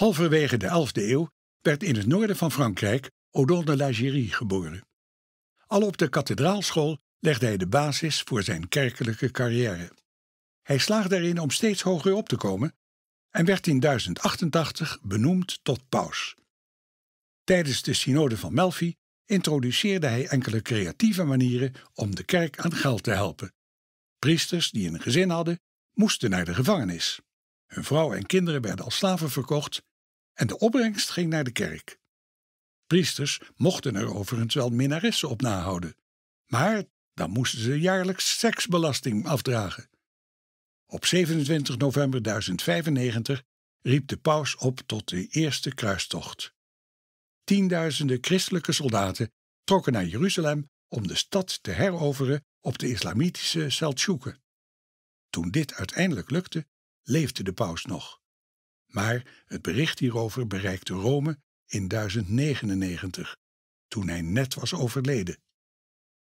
Halverwege de 11e eeuw werd in het noorden van Frankrijk Odon de Lagerie geboren. Al op de kathedraalschool legde hij de basis voor zijn kerkelijke carrière. Hij slaagde erin om steeds hoger op te komen en werd in 1088 benoemd tot paus. Tijdens de synode van Melfi introduceerde hij enkele creatieve manieren om de kerk aan geld te helpen. Priesters die een gezin hadden, moesten naar de gevangenis. Hun vrouw en kinderen werden als slaven verkocht en de opbrengst ging naar de kerk. Priesters mochten er overigens wel minnaressen op nahouden, maar dan moesten ze jaarlijks seksbelasting afdragen. Op 27 november 1095 riep de paus op tot de eerste kruistocht. Tienduizenden christelijke soldaten trokken naar Jeruzalem om de stad te heroveren op de islamitische Seldsjoeken. Toen dit uiteindelijk lukte, leefde de paus nog. Maar het bericht hierover bereikte Rome in 1099, toen hij net was overleden.